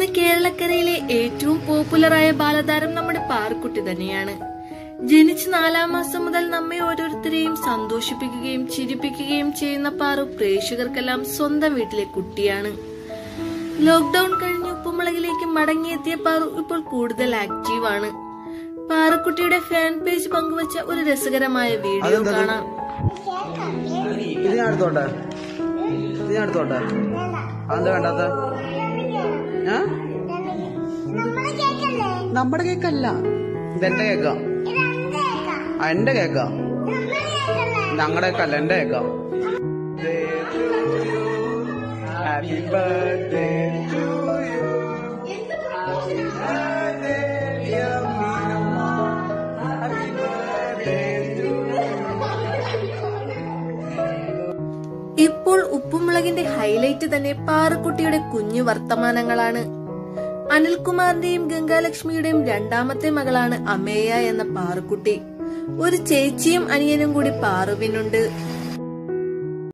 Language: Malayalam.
ഇന്ന് കേരളക്കരയിലെ ഏറ്റവും പോപ്പുലറായ ബാലതാരം നമ്മുടെ പാർക്കുട്ടി തന്നെയാണ്. ജനിച്ച് നാലാം മാസം മുതൽ നമ്മെ ഓരോരുത്തരെയും സന്തോഷിപ്പിക്കുകയും ചിരിപ്പിക്കുകയും ചെയ്യുന്ന പാറു പ്രേക്ഷകർക്കെല്ലാം സ്വന്തം വീട്ടിലെ കുട്ടിയാണ്. ലോക്ക്ഡൌൺ കഴിഞ്ഞ് ഉപ്പുമുളകിലേക്ക് മടങ്ങിയെത്തിയ പാറു ഇപ്പോൾ കൂടുതൽ ആക്റ്റീവാണ്. പാറക്കുട്ടിയുടെ ഫാൻ പേജ് പങ്കുവച്ച ഒരു രസകരമായ വീഡിയോ കാണാം ഇത്? ഞാൻ എടുത്തോട്ടെ ഇത് ഞാൻ എടുത്തോട്ടെ അതെന്താ വേണ്ടാത്ത ഏ? നമ്മുടെ കേക്കല്ല. ഇതെന്റെ കേക്കാ. ആ എന്റെ കേക്കാ. ഞങ്ങളുടെ കേക്കല്ല? എന്റെ കേക്കാ. ഹാപ്പി ബർത്ത്ഡേ ടു യു ഇപ്പോൾ ഉപ്പുമുളകിന്റെ ഹൈലൈറ്റ് തന്നെ പാറക്കുട്ടിയുടെ കുഞ്ഞു വർത്തമാനങ്ങളാണ്. അനിൽകുമാറിന്റെയും ഗംഗാലക്ഷ്മിയുടെയും രണ്ടാമത്തെ മകളാണ് അമേയ എന്ന പാറുക്കുട്ടി. ഒരു ചേച്ചിയും അനിയനും കൂടി പാറുവിനുണ്ട്.